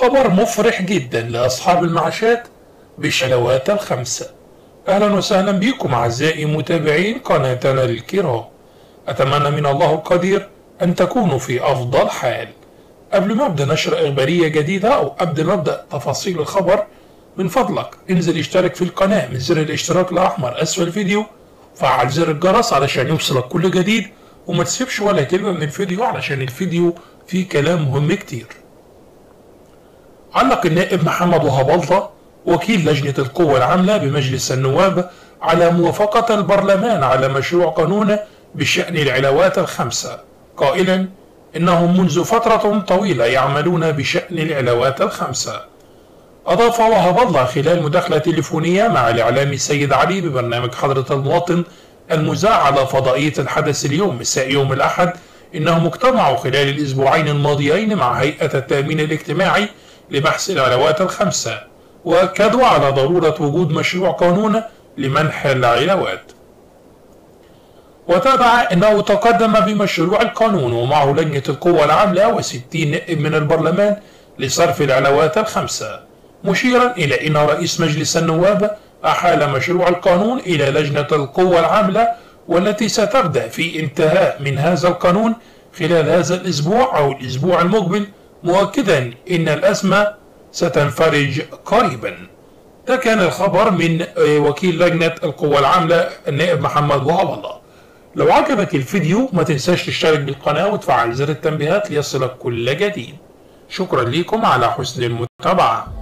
خبر مفرح جدا لأصحاب المعاشات بشلوات الخمسة أهلا وسهلا بكم أعزائي متابعين قناتنا الكرام. أتمنى من الله القدير أن تكونوا في أفضل حال. قبل ما أبدأ نشر إخبارية جديدة أو قبل ما أبدأ تفاصيل الخبر من فضلك انزل اشترك في القناة من زر الاشتراك الأحمر أسفل الفيديو فعل زر الجرس علشان يوصلك كل جديد وما تسيبش ولا كلمة من الفيديو علشان الفيديو فيه كلام مهم كتير. علق النائب محمد وهبلطة وكيل لجنة القوى العاملة بمجلس النواب على موافقة البرلمان على مشروع قانون بشأن العلاوات الخمسة. قائلا إنهم منذ فترة طويلة يعملون بشأن العلاوات الخمسة. أضاف وهب الله خلال مداخلة تليفونية مع الإعلامي السيد علي ببرنامج حضرة المواطن المذاع على فضائية الحدث اليوم مساء يوم الأحد إنهم اجتمعوا خلال الأسبوعين الماضيين مع هيئة التأمين الاجتماعي لبحث العلاوات الخمسة وأكدوا على ضرورة وجود مشروع قانون لمنح العلاوات. وتابع أنه تقدم بمشروع القانون ومعه لجنة القوى العاملة وستين نائب من البرلمان لصرف العلاوات الخمسة. مشيرا إلى أن رئيس مجلس النواب أحال مشروع القانون إلى لجنة القوى العاملة والتي ستبدأ في انتهاء من هذا القانون خلال هذا الأسبوع أو الأسبوع المقبل مؤكدا أن الأزمة ستنفرج قريبا. ده كان الخبر من وكيل لجنة القوى العاملة النائب محمد وهب الله. لو عجبك الفيديو ما تنساش تشترك بالقناة وتفعل زر التنبيهات ليصلك كل جديد. شكرا لكم على حسن المتابعة.